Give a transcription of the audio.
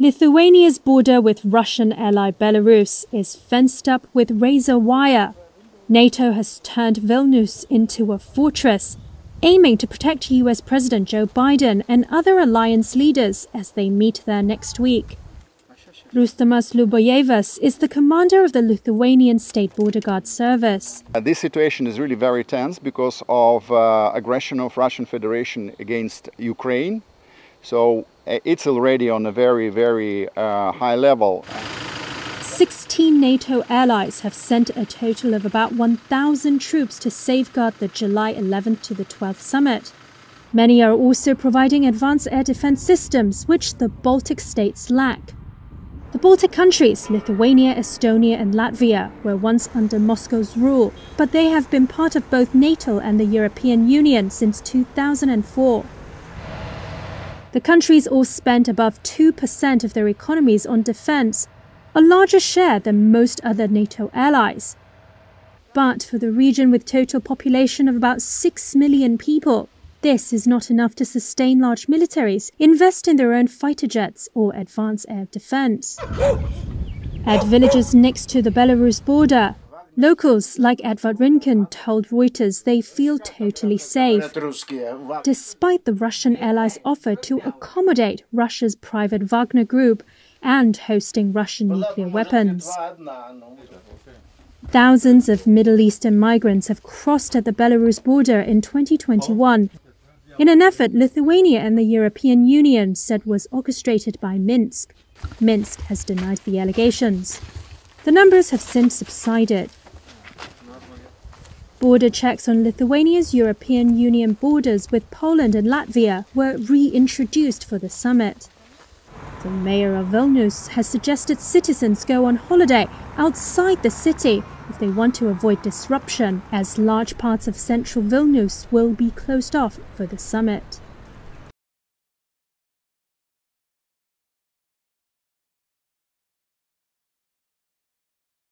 Lithuania's border with Russian ally Belarus is fenced up with razor wire. NATO has turned Vilnius into a fortress, aiming to protect US President Joe Biden and other alliance leaders as they meet there next week. Rustamas Liubajevas is the commander of the Lithuanian State Border Guard Service. Uh, this situation is really very tense because of uh, aggression of Russian Federation against Ukraine. So it's already on a very, very uh, high level. 16 NATO allies have sent a total of about 1,000 troops to safeguard the July 11th to the 12th summit. Many are also providing advanced air defense systems, which the Baltic states lack. The Baltic countries, Lithuania, Estonia, and Latvia, were once under Moscow's rule, but they have been part of both NATO and the European Union since 2004. The countries all spent above 2% of their economies on defense, a larger share than most other NATO allies. But for the region with total population of about 6 million people, this is not enough to sustain large militaries, invest in their own fighter jets, or advance air defense. At villages next to the Belarus border, Locals like Edvard Rinken told Reuters they feel totally safe, despite the Russian allies' offer to accommodate Russia's private Wagner group and hosting Russian nuclear weapons. Thousands of Middle Eastern migrants have crossed at the Belarus border in 2021 in an effort Lithuania and the European Union said was orchestrated by Minsk. Minsk has denied the allegations. The numbers have since subsided. Border checks on Lithuania's European Union borders with Poland and Latvia were reintroduced for the summit. The mayor of Vilnius has suggested citizens go on holiday outside the city if they want to avoid disruption, as large parts of central Vilnius will be closed off for the summit.